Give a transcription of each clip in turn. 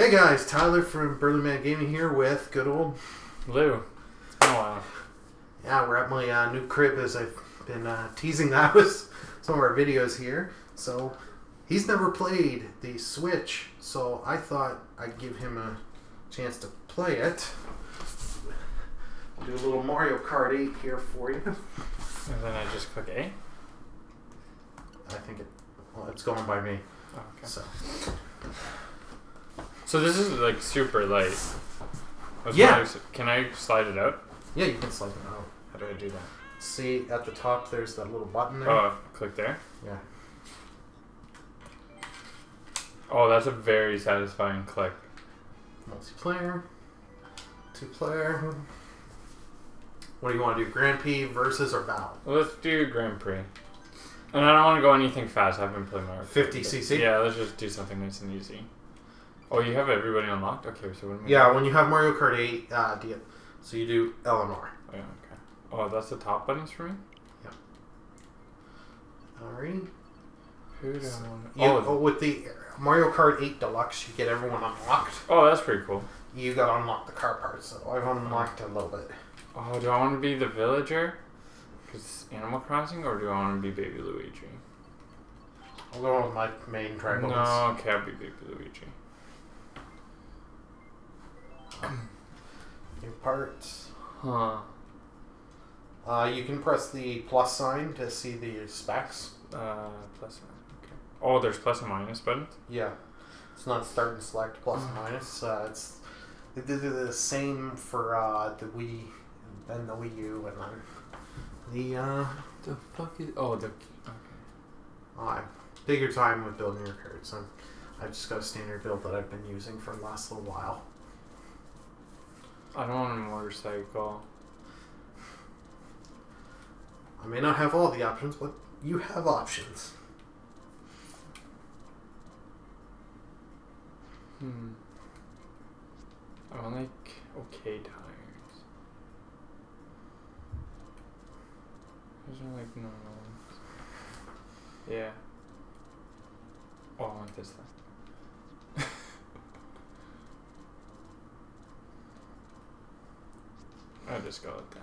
Hey guys, Tyler from Burly Man Gaming here with good old. Lou. It's been a while. Yeah, we're at my uh, new crib as I've been uh, teasing that with some of our videos here. So he's never played the Switch, so I thought I'd give him a chance to play it. Do a little Mario Kart 8 here for you. And then I just click A. I think it. Well, it's going by me. Oh, okay. So So this is like super light. That's Yeah. I- Can I slide it out? yeah, you can slide it out. How do I do that? See at the top, there's that little button there. Oh, click there. Yeah. Oh, that's a very satisfying click. Multiplayer, two player. What do you want to do? Grand Prix versus or battle? Let's do Grand Prix. And I don't want to go anything fast. I haven't played Mario. 50 cc. Yeah, let's just do something nice and easy. Oh, you have everybody unlocked? Okay, so what am I Yeah, when you have Mario Kart 8, uh, do you- so you do L and R. Oh, yeah, okay. Oh, that's the top buttons for me? Yeah. Alright. Who do I want You, oh, oh, with the Mario Kart 8 Deluxe, you get everyone unlocked. oh, that's pretty cool. You got to unlock the car parts, so I've unlocked a little bit. Oh, do I want to be the villager? Because Animal Crossing, or do I want to be Baby Luigi? I'll go with my main tribal. No, okay, I'll be Baby Luigi. New parts. Huh. Uh, you can press the plus sign to see the specs. Uh, plus and okay. Oh, there's plus and minus buttons. Yeah, it's not start and select plus and minus. Uh, it's they did the same for uh, the Wii, and then the Wii U, and then the. Uh, The fuck is? Oh, the. Okay. I take your time with building your cards. I'm, I've just got a standard build that I've been using for the last little while. I don't want a motorcycle. I may not have all the options, but you have options. Hmm. I want like okay tires. Those are like normal ones. Yeah. Oh, I want this then. I'll just go with that.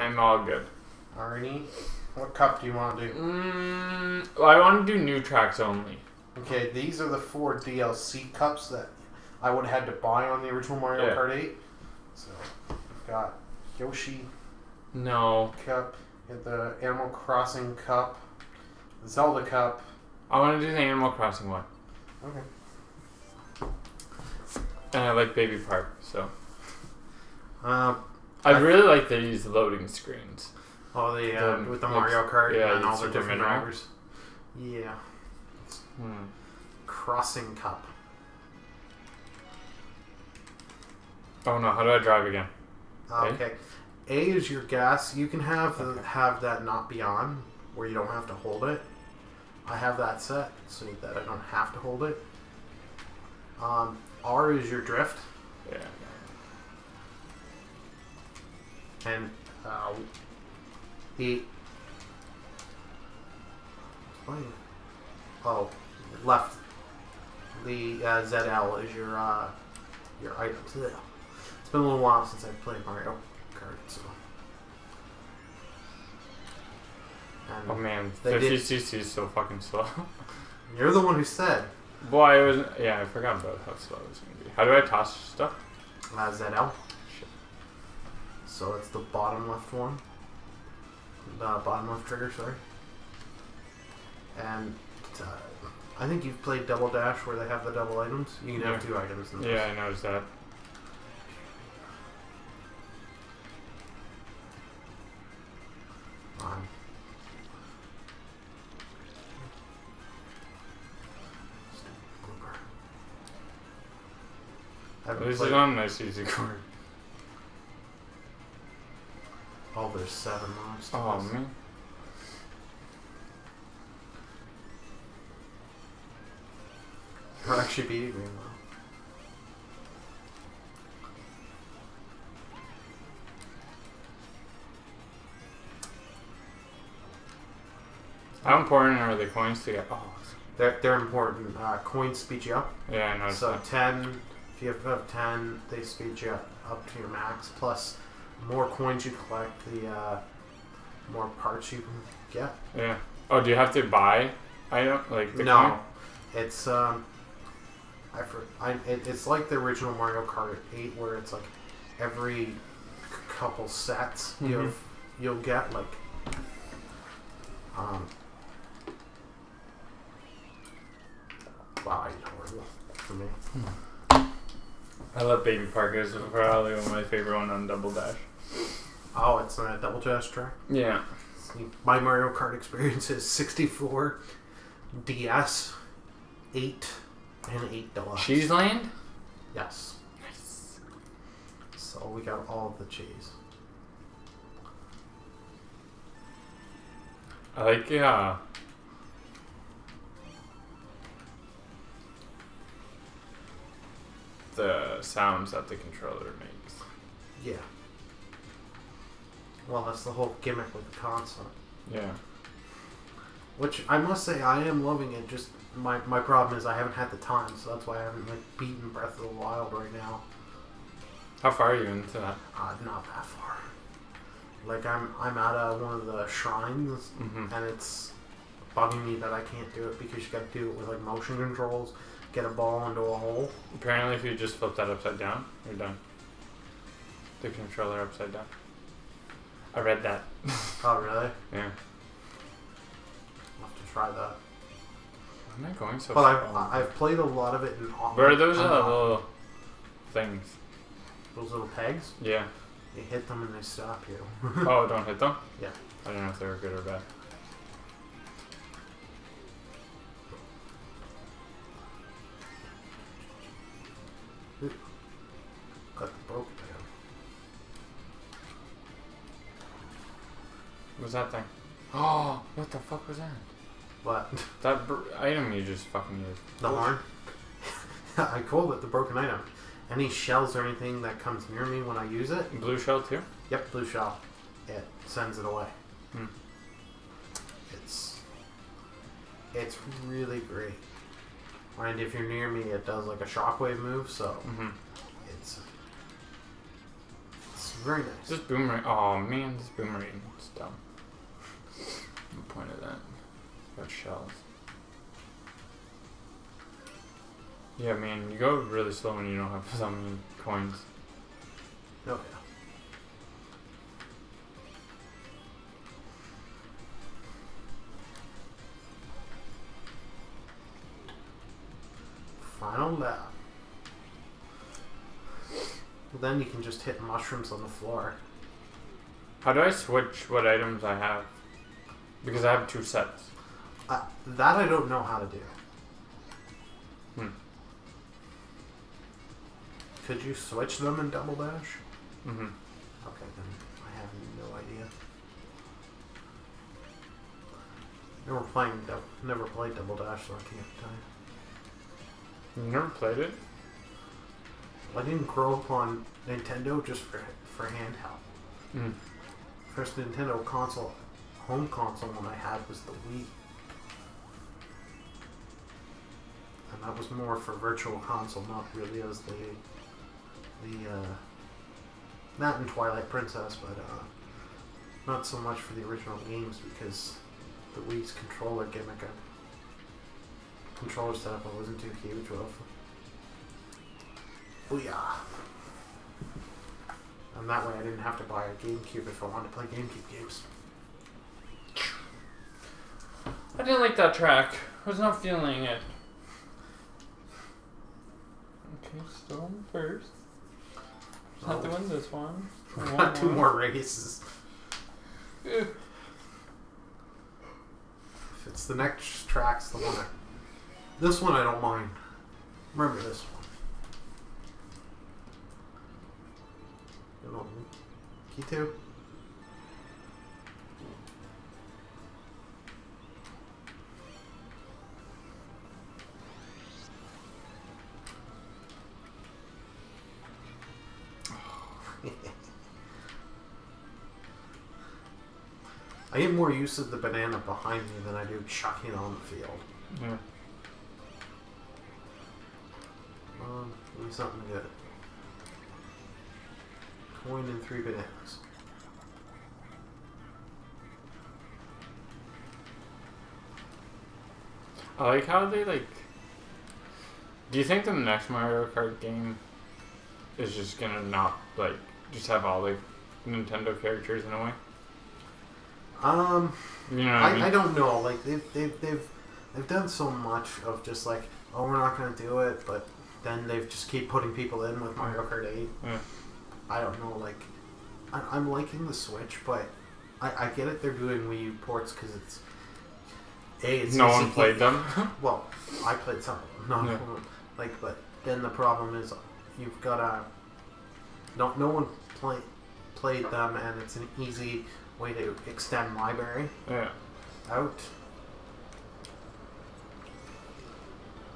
I'm all good. Arnie, what cup do you want to do? Mm, well, I want to do new tracks only. Okay, these are the four DLC cups that I would have had to buy on the original Mario Yeah. Kart 8. So, we've got Yoshi No, Cup, the Animal Crossing Cup, Zelda Cup. I want to do the Animal Crossing one, Okay. and I like Baby Park, so Um, I I- really like these loading screens. oh, the, uh, The- with the Mario Kart yeah, and all the different drivers. Yeah. Hmm. Crossing Cup. Oh no, how do I drive again? A? Okay. A is your gas. You can have the, Okay. have that not be on, where you don't have to hold it. I have that set so that I don't have to hold it. Um, R is your drift, Yeah. And uh, the oh left the uh, ZL is your uh, your items. Ugh. It's been a little while since I've played Mario Kart, so. And Oh man, They 50 did- cc is so fucking slow. You're the one who said Boy, it was. Yeah, I forgot about how slow it was gonna be. How do I toss stuff? uh, ZL. So it's the bottom left one. The bottom left trigger, sorry. And uh, I think you've played Double Dash where they have the double items. You can have two items in those. Yeah, I noticed that. This is on a nice easy Oh, there's seven mobs. Oh man. You're actually beating me now. How important are the coins to get? Oh, They're, they're important. Uh, coins speed you up. yeah, I know. So 10, if you have 10, they speed you up, up to your max. Plus, more coins you collect, the uh, more parts you can get. yeah. Oh, do you have to buy I don't like the no, coin? it's um, I, for, I it, it's like the original Mario Kart 8, where it's like every couple sets you Mhm. have, you'll get like um. Wow, it's horrible for me. I love Baby Park. It's probably one of my favorite one on Double Dash. Oh, it's a double dash track. Yeah. See, My Mario Kart experience is 64, DS, 8, and 8 Deluxe. Cheese Land. Yes. Nice. So we got all of the cheese. I like uh the sounds that the controller makes. Yeah. Well, that's the whole gimmick with the console. Yeah. Which I must say, I am loving it. Just my my problem is I haven't had the time, so that's why I haven't like beaten Breath of the Wild right now. How far are you into that? Uh, not that far. Like I'm I'm at uh, one of the shrines, Mm-hmm. and it's bugging me that I can't do it because you got to do it with like motion controls. Get a ball into a hole. Apparently, if you just flip that upside down, you're done. The controller upside down. I read that. Oh really? Yeah. I'll have to try that. Why am I going so But I've slow? I've played a lot of it in. on- Where are those uh, little things? those little pegs? Yeah. You hit them and they stop you. Oh, don't hit them? Yeah. I don't know if they were good or bad. What's that thing? Oh, what the fuck was that? What? That br- item you just fucking used. the horn. I called it the broken item. Any shells or anything that comes near me when I use it, Blue shell too? yep, blue shell. It sends it away. Hmm. It's it's really great. And if you're near me, it does like a shockwave move, so Mm-hmm. it's it's very nice. This boomerang. Oh man, this boomerang. It's point of that. Got shells. Yeah, man, you go really slow when you don't have so many coins. Oh yeah. Final lap. Then you can just hit mushrooms on the floor. How do I switch what items I have? Because I have two sets. Uh, that I don't know how to do. Hmm. Could you switch them in Double Dash? Mm-hmm. Okay, then I have no idea. Never playing, dou- never played Double Dash, so I can't tell you. You never played it? I didn't grow up on Nintendo just for for handheld. Mm. First Nintendo console, home console one I had was the Wii, and that was more for virtual console, not really as the the uh, not in Twilight Princess, but uh, not so much for the original games because the Wii's controller gimmick, I, controller setup, I wasn't too huge with. Booyah! And that way I didn't have to buy a GameCube if I wanted to play GameCube games. I didn't like that track. I was not feeling it. Okay, Storm first. Just have to win this one. Want Got two one. more races. Eh. If it's the next track's the one I, This one I don't mind. Remember this one. You know, key two? I get more use of the banana behind me than I do chucking on the field. Yeah. Um, give me something good. Coin and three bananas. I like how they like. Do you think the next Mario Kart game is just gonna not like just have all the Nintendo characters in a way? Um, You know what I, I, don't know. Like they've they've they've they've done so much of just like oh we're not gonna do it, but then they've just keep putting people in with Mario Kart Eight. Yeah. I don't know. Like I, I'm liking the Switch, but I, I get it. They're doing Wii U ports because it's a it's no one played them. Well, I played some of them. Not Yeah. them. Like, but then the problem is you've got to. No, no one play, played them, and it's an easy way to extend library yeah. out.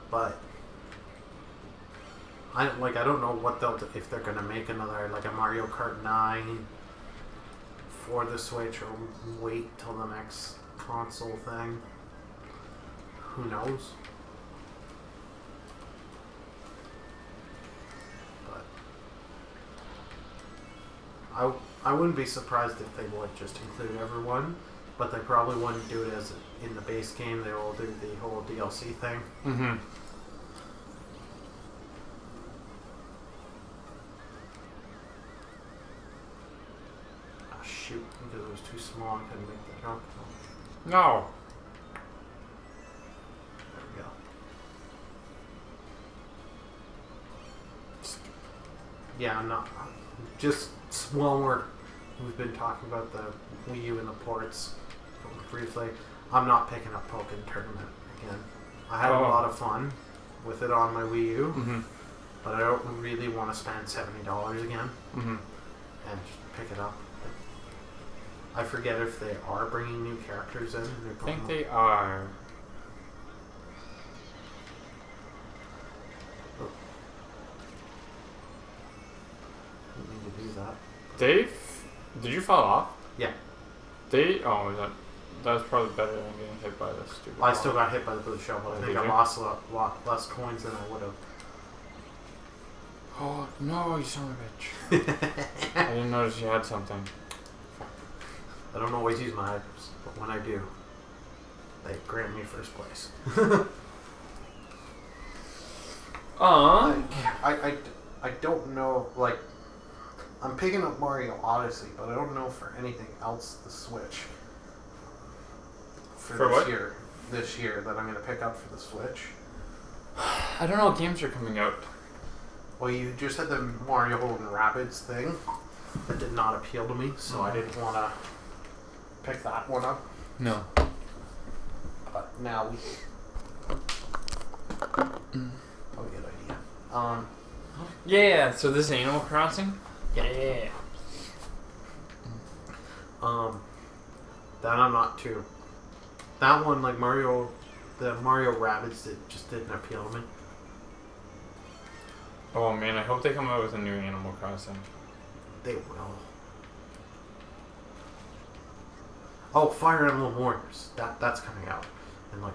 But I don't- like. I don't know what they'll do, if they're gonna make another like a Mario Kart Nine for the Switch or wait till the next console thing. Who knows? But I I wouldn't be surprised if they would just include everyone but they probably wouldn't do it as in the base game. They will do the whole DLC thing. Mm-hmm. Oh, shoot, because it was too small, I couldn't make the jump. No. There we go. Yeah, I'm not. Just we're we've been talking about the Wii U and the ports briefly. I'm not picking up Pokkén Tournament again. I had a Oh. lot of fun with it on my Wii U, Mm-hmm. but I don't really want to spend seventy dollars again. Mm-hmm. and pick it up. I forget if they are bringing new characters in. I think they are. Didn't mean to do that. Dave, did you fall off? Yeah. They. Oh, that that was probably better than getting hit by this stupid. I still got hit by the blue shell, but I think I lost a lot, lot less coins than I would have. Oh no, you son of a bitch! I didn't notice you had something. I don't always use my items, but when I do, they grant me first place. Uh. I, I, I don't know, like, I'm picking up Mario Odyssey, but I don't know for anything else the Switch. For, For this what? year. This year that I'm going to pick up for the Switch. I don't know what games are coming out. Well, you just had the Mario Golden Rabbids thing. That did not appeal to me, so I didn't want to pick that one up. No. But now we. Oh, good idea. Um, Yeah. So this is Animal Crossing. Yeah. Yeah. um, that I'm not too. That one, like Mario, the Mario Rabbids, did, just didn't appeal to me. Oh man, I hope they come out with a new Animal Crossing. They will. Oh, Fire Emblem Warriors. That that's coming out in like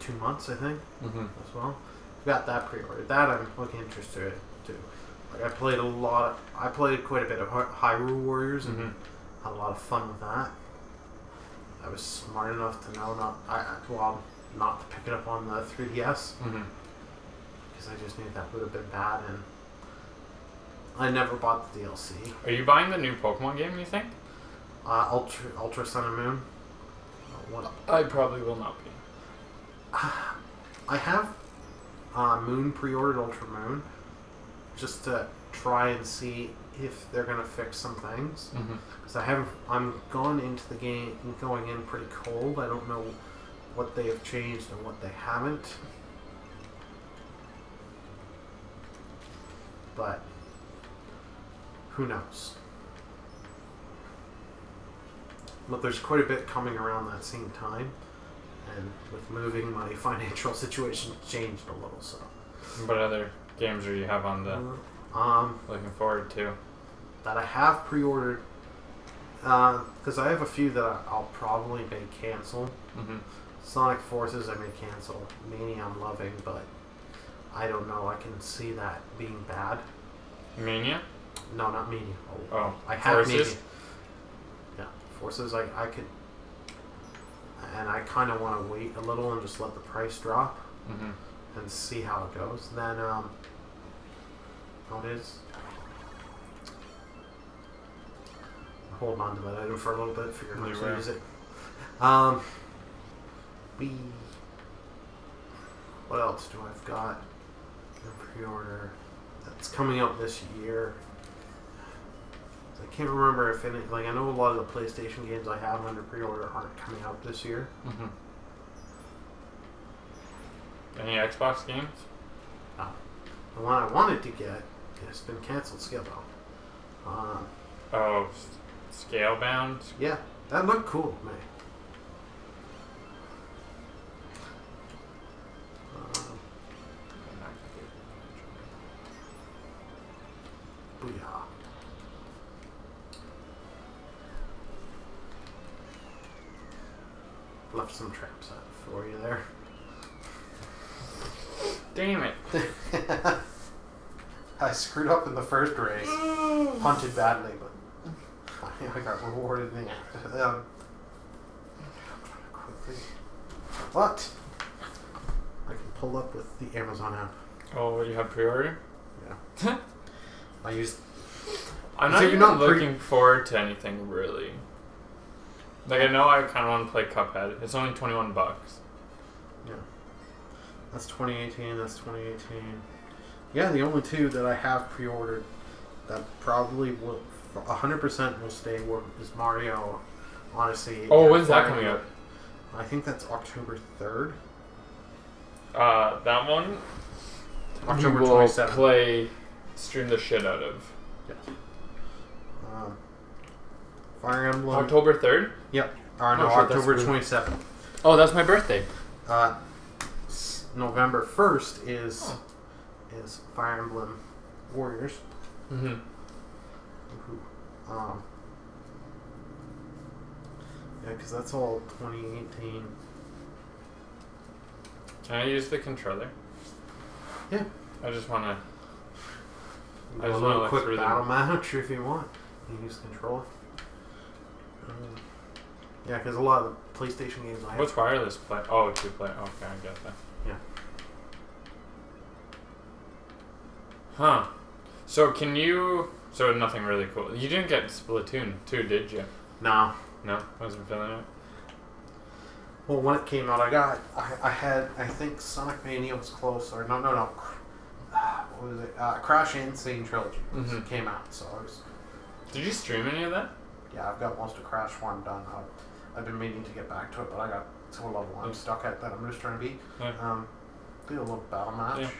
two months, I think. Mm-hmm. as well. Got that pre-ordered. That I'm looking interested in too. Like I played a lot. Of, I played quite a bit of Hy- Hyrule Warriors and Mhm. had a lot of fun with that. I was smart enough to know not. I well not to pick it up on the 3DS Mm-hmm. because I just knew that would have been bad and. I never bought the DLC. Are you buying the new Pokemon game? You think? Uh, Ultra Ultra Sun and Moon. Uh, What I probably will not be. I have uh, Moon pre-ordered Ultra Moon just to try and see if they're gonna fix some things. Mm-hmm. Because I haven't, I'm gone into the game going in pretty cold. I don't know what they have changed and what they haven't. But who knows? But there's quite a bit coming around that same time, and with moving, my financial situation changed a little. So, What other games do you have on the um, looking forward to? that I have pre-ordered because I have a few that I'll probably may cancel. Mm-hmm. Sonic Forces I may cancel. Mania I'm loving, but I don't know. I can see that being bad. Mania. No, not Mania. Oh, Oh, I have Forces? Mania. Yeah, Forces. I I could, and I kind of want to wait a little and just let the price drop Mm-hmm. And see how it goes. Then um, how it is. Hold on to that item for a little bit. Figure out how to use it. Um, we. What else do I've got in pre-order that's coming out this year? I can't remember if any. Like I know a lot of the PlayStation games I have under pre-order aren't coming out this year. Mm-hmm. Any Xbox games? The one I wanted to get has been canceled. Scalebound. Um, Oh, Scalebound. yeah, that looked cool, man. The first race. Punted badly, but I got rewarded in the um, quickly. What? I can pull up with the Amazon app. Oh, you have pre-order? Yeah. I used. I'm not you're even not pre- looking forward to anything really. Like I know I kind of want to play Cuphead. It's only 21 bucks. Yeah. That's 2018. That's 2018. Yeah, the only two that I have pre-ordered that probably will 100% will stay is Mario Odyssey. Oh, when's that coming out? I think that's October 3rd. Uh, that one. October we will 27th. play, stream the shit out of. Yes. Um, Fire Emblem. October 3rd. Yep. Or no, Oh, that's October 27th. Oh, that's my birthday. Uh, November 1st is Oh. Is Fire Emblem Warriors. Mm-hmm. Who, um, yeah, because that's all 2018. Can I use the controller? Yeah. I just want to. I just wanna quick through them. battle match if you want. You can use the controller. Um, yeah, because a lot of the PlayStation games I have. What's wireless play? Oh, two play. Okay, I get that. Huh. So can you? So nothing really cool. You didn't get Splatoon 2, did you? No. No, wasn't feeling it. Well, when it came out, I got, I, I had, I think Sonic Mania was close, or no, no, no. Cr- What was it? Uh, Crash N. Sane Trilogy was- Mhm. came out, so I was, Did you stream any of that? yeah, I've got most of Crash 1 done. I've, I've been meaning to get back to it, but I got to a level I'm stuck at that I'm just trying to beat. Yeah. Um, do a little battle match. Yeah.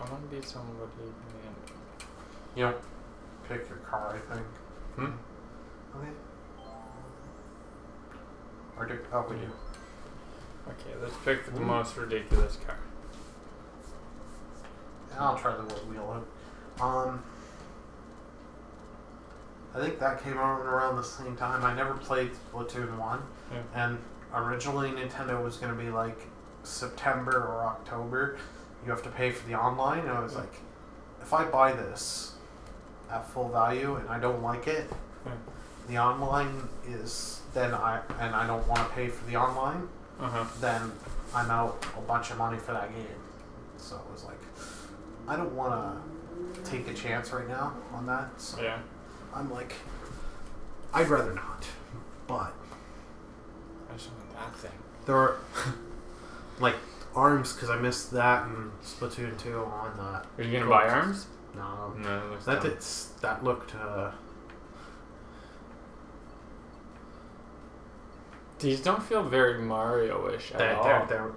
I want to be somebody. Man. You know, pick your car, I think. Hmm? Okay. Or do, oh, we do. Okay, let's pick the Ooh. most ridiculous car. I'll try the wheel out. Um, I think that came out around the same time. I never played Splatoon 1. Yeah. And originally, Nintendo was going to be like September or October. You have to pay for the online. And I was like, if I buy this at full value and I don't like it, the online is then I and I don't want to pay for the online, Uh huh. then I'm out a bunch of money for that game. So it was like, I don't want to take a chance right now on that. So Yeah. I'm like, I'd rather not. But I just want that thing. there are like arms because I missed that in Splatoon 2 on that. Are you gonna buy arms? No, No, it looks that dumb. it's that looked. Uh, These don't feel very Mario-ish at they're, all. they're, they're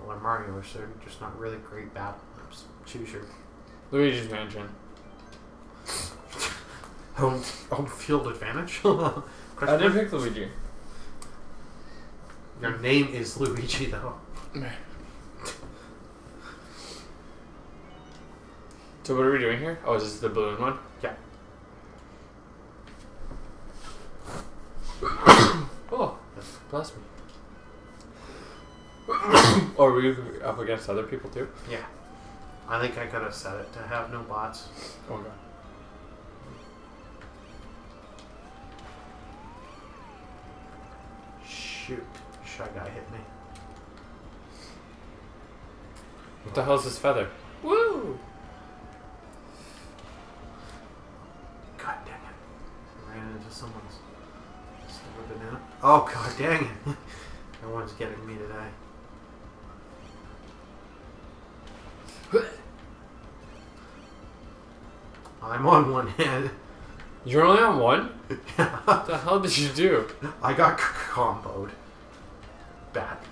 well, they're Mario-ish. They're just not really great battle maps. Choose your Luigi's Mansion. home home field advantage. I didn't pick Luigi. Your name is Luigi, though. So what are we doing here? Oh, is this the balloon one? Yeah. oh, bless me. oh, are we up against other people too? Yeah. I think I could have set it to have no bots. Oh god. Shoot. Shy guy hit me. What the hell is this feather? Woo! God dang it. I ran into someone's stupid banana. Oh god dang it. no one's getting me today. I'm on one hand. You're only on one? What the hell did you do? I got comboed badly.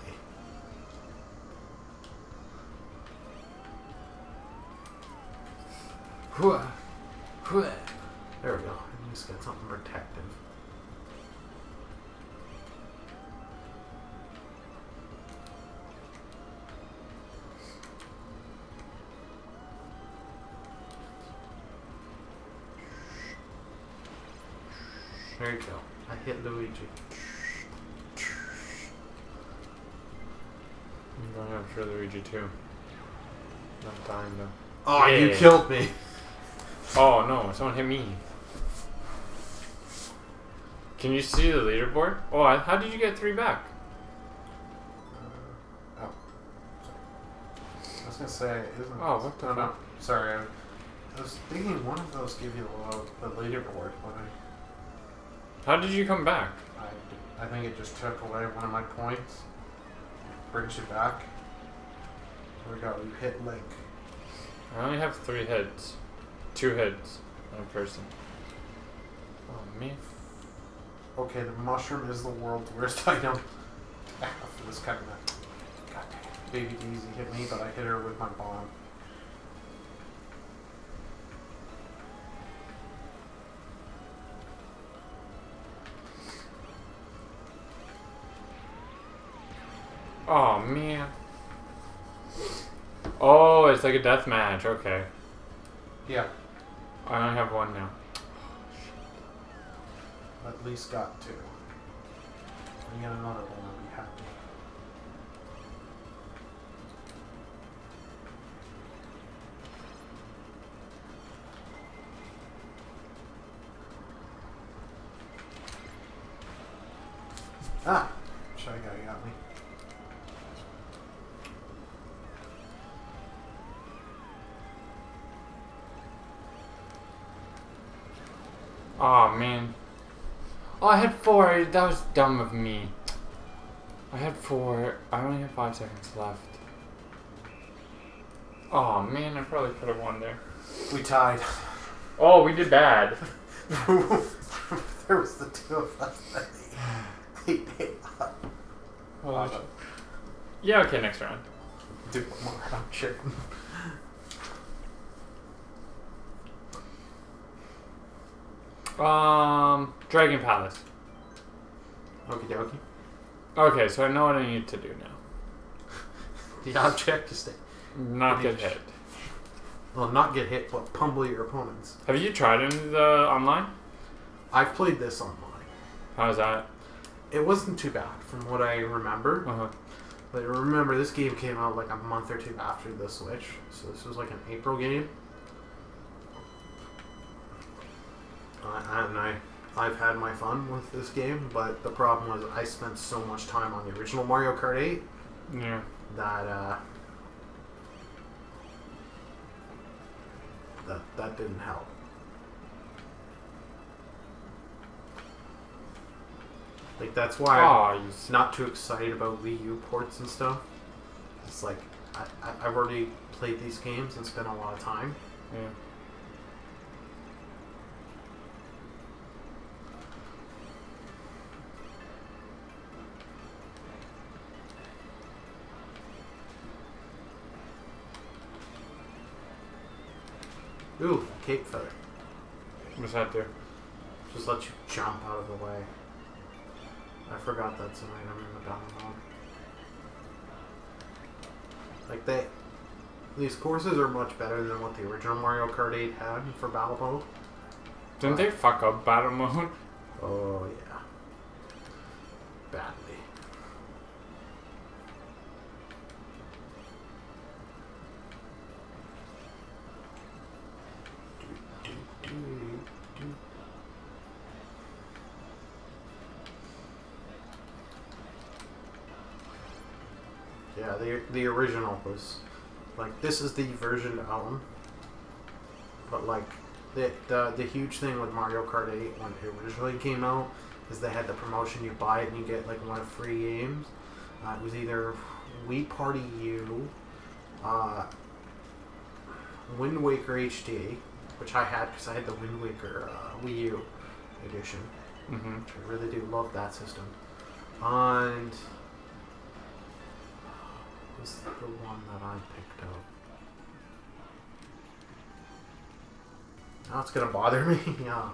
There we go. At least got something protective. There you go. I hit Luigi. I'm going after Luigi too. Not dying though. Oh, you killed me. Oh no, someone hit me. Can you see the leaderboard? Oh, I, how did you get three back? Uh, oh. I was gonna say, isn't Oh, what the no, no. Sorry, I, I was thinking one of those give you the, the leaderboard, but How did you come back? I, I, think it just took away one of my points. Brings you back. Here we go. You hit Link. I only have three heads. Two heads on a person. Oh me. Okay, the mushroom is the world's worst item. Ah, For this kind of thing. God dang it. Baby Daisy hit me, but I hit her with my bomb. Oh man. Oh, it's like a death match. Okay. Yeah, I only have one now. at least got two. You get another one, I'll be happy. Ah! Shy guy got me. Oh man. Oh, I had four. That was dumb of me. I had four. I only have five seconds left. Oh man, I probably could have won there. We tied. Oh, we did bad. there was the two of us. They, they, they Oh, yeah, okay, next round. do one more round. Shit. Um, Dragon Palace. Okie dokie. Okay, so I know what I need to do now. The object is to, Not get hit. well, not get hit, but pummel your opponents. Have you tried any of the online? I've played this online. How's that? It wasn't too bad from what I remember. Uh-huh. But remember, this game came out like a month or two after the Switch, so this was like an April game. Uh, and I, I've had my fun with this game, but the problem was I spent so much time on the original Mario Kart 8 Yeah. that uh, that that didn't help. Like that's why I'm you s- not too excited about Wii U ports and stuff. It's like I, I, I've already played these games and spent a lot of time. yeah. Ooh, cape feather. What's that do? Just let you jump out of the way. I forgot that's an item in the battle mode. Like they These courses are much better than what the original Mario Kart 8 had for battle mode. Didn't they fuck up battle mode? Oh yeah, badly. The original was like this is the version own, but like the, the the huge thing with Mario Kart 8 when it originally came out is they had the promotion you buy it and you get like one of free games. Uh, it was either Wii Party U, uh, Wind Waker HD, which I had because I had the Wind Waker uh, Wii U edition. Mm-hmm. which I really do love that system. And was the one that I picked up? Now it's gonna bother me. yeah.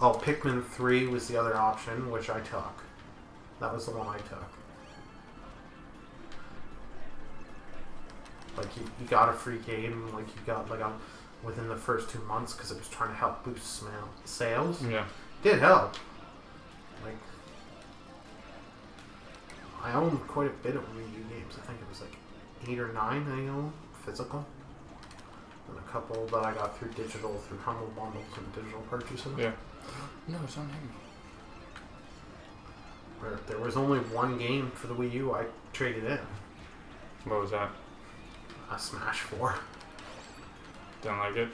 Oh, Pikmin 3 was the other option, which I took. That was the one I took. Like you, you got a free game, like you got like a within the first two months because it was trying to help boost sales. Yeah. Did help. Like I own quite a bit of Wii U games. I think it was like eight or nine I own physical, and a couple that I got through digital through Humble Bundles and digital purchases. Yeah. No, it's on him. Where there was only one game for the Wii U, I traded in What was that? a Smash Four. Didn't like it.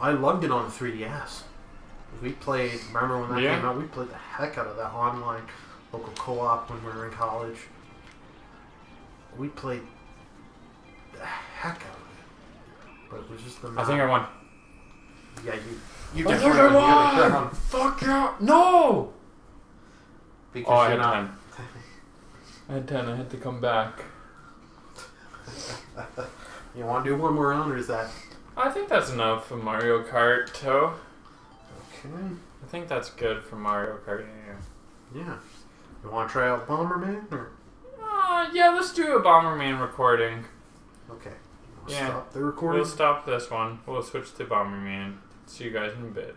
I loved it on the 3DS. We played. Remember when that Yeah. came out? We played the heck out of that online local co-op when we were in college. We played the heck out of it. But it was just the. I think I won. Yeah, you. You I definitely think I won the other Fuck yeah! No! Because Oh, I had not. ten. I had ten. I had to come back. You want to do one more round, or is that I think that's enough for Mario Kart, too. okay? I think that's good for Mario Kart. Yeah. Yeah. You want to try out Bomberman? Or Uh, yeah, let's do a Bomberman recording. okay. We'll Yeah. Stop the recording. We'll stop this one. We'll switch to Bomberman. See you guys in a bit.